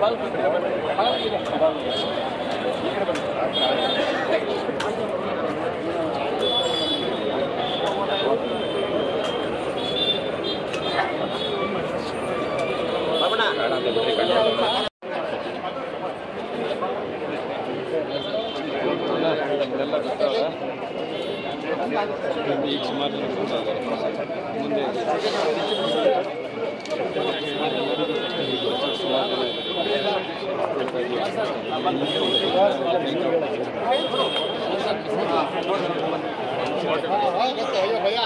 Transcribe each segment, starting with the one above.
Bapak, Bapak, ಸುಮಾರು ಜನ ಬರ್ತಾ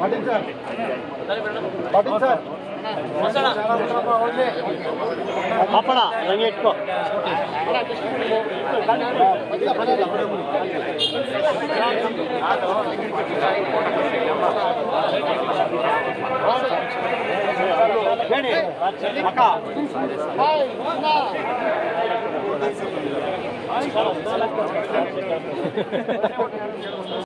Patil sir Patil sir ಪಾಪಣ ಹಂಗೆ ಇಟ್ಕೋ ಹೇಳಿ ಅಕ್ಕ